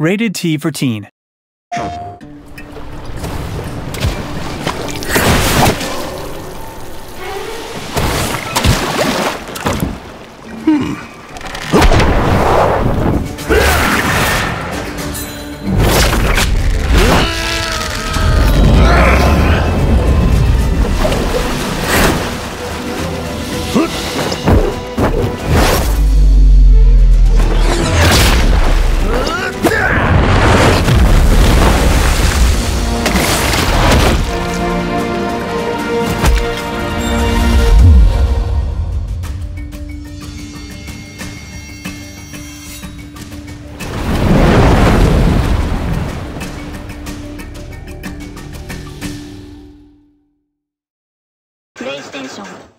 Rated T for Teen. Huh? テンション。